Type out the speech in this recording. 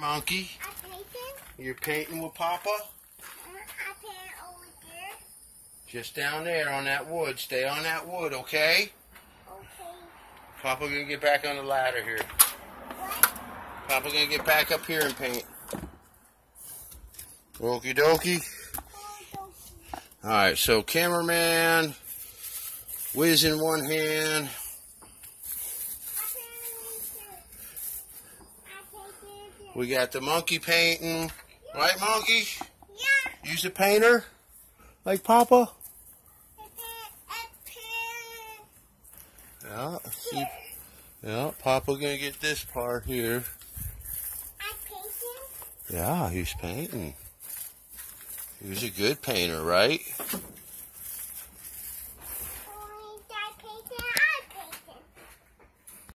Monkey, painting. you're painting with Papa? Uh, I paint. Just down there on that wood. Stay on that wood, okay? Okay. Papa gonna get back on the ladder here. What? Papa gonna get back up here and paint. Okie dokie. Alright, so cameraman, whiz in one hand. We got the monkey painting. Right, monkey? Yeah. Use a painter? Like Papa? I paint. I paint. Yeah, see. Yeah, Papa gonna get this part here. Yeah, he's painting. He was a good painter, right?